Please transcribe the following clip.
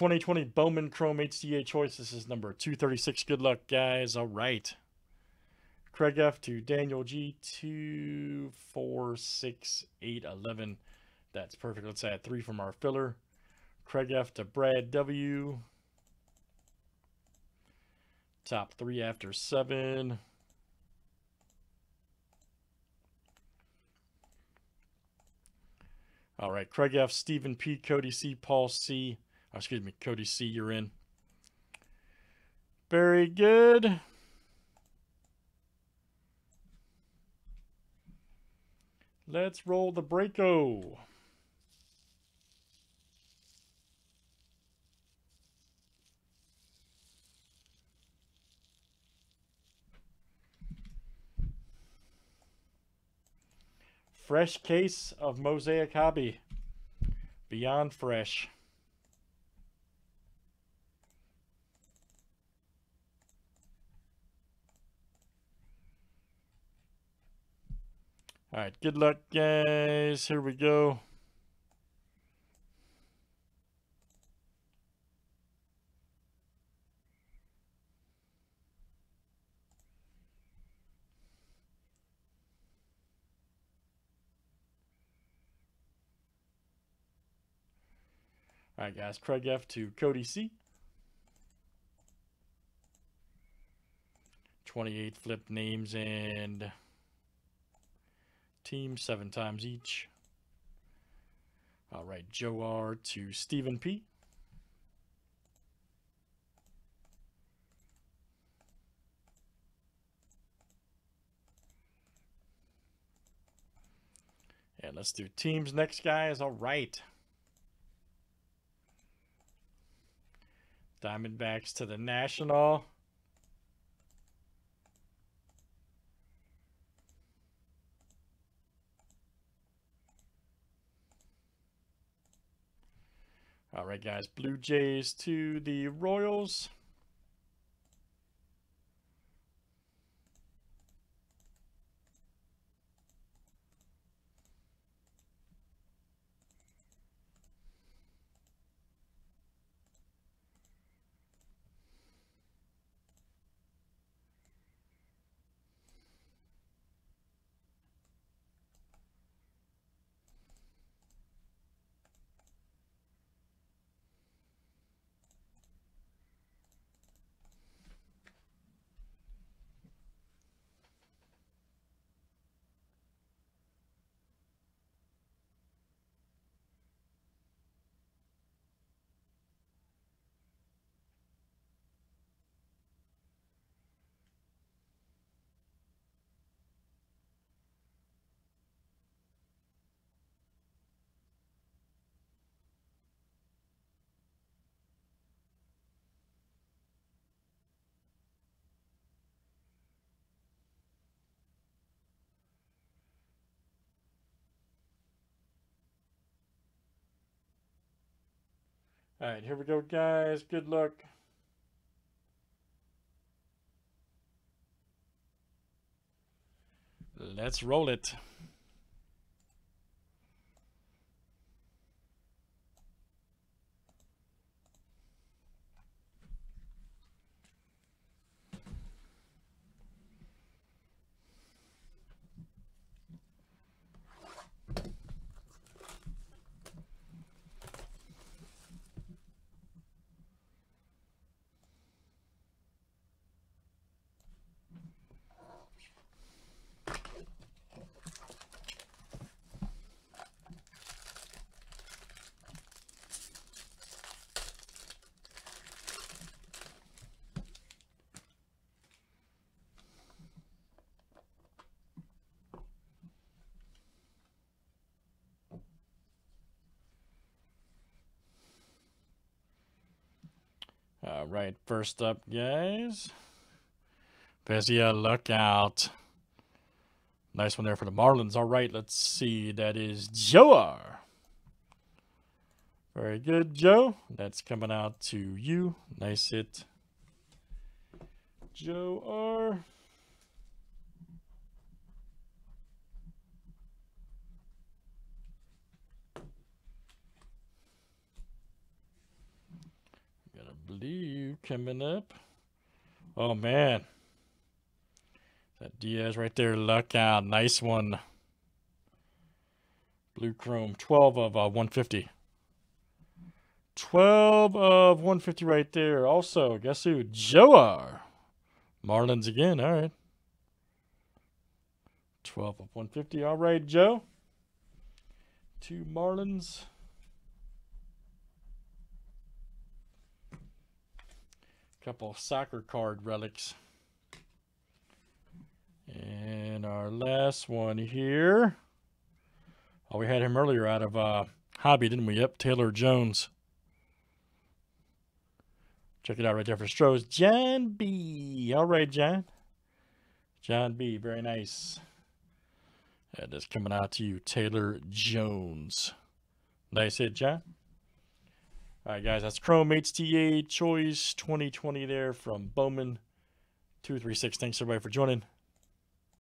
2020 Bowman Chrome HTA Choice. This is number 236. Good luck, guys. All right. Craig F to Daniel G. 2, 4, 6, 8, 11. That's perfect. Let's add three from our filler. Craig F to Brad W. Top three after seven. All right, Craig F, Stephen P, Cody C, Paul C. Oh, excuse me, Cody C, you're in. Very good. Let's roll the Breako. Fresh case of Mosaic Hobby. Beyond fresh. All right, good luck, guys. Here we go. All right, guys. Craig F to Cody C. 28 flip names and team seven times each. All right, Joe R to Stephen P. And let's do teams next, guys. All right. Diamondbacks to the National. All right, guys. Blue Jays to the Royals. All right, here we go, guys. Good luck. Let's roll it. All right, first up, guys. Vezia, look out. Nice one there for the Marlins. All right, let's see. That is Joe R. Very good, Joe. That's coming out to you. Nice hit. Joe R. blue coming up. Oh, man. That Diaz right there. Luck out. Nice one. Blue chrome. 12 of uh, 150. 12 of 150 right there. Also, guess who? Joe R. Marlins again. All right. 12 of 150. All right, Joe. Two Marlins. Couple soccer card relics. And our last one here. Oh, we had him earlier out of uh, Hobby, didn't we? Yep, Taylor Jones. Check it out right there for Stros. John B. All right, John. John B. Very nice. That is coming out to you, Taylor Jones. Nice hit, John. All right, guys, that's Chrome HTA Choice 2020 there from Bowman 236. Thanks, everybody, for joining.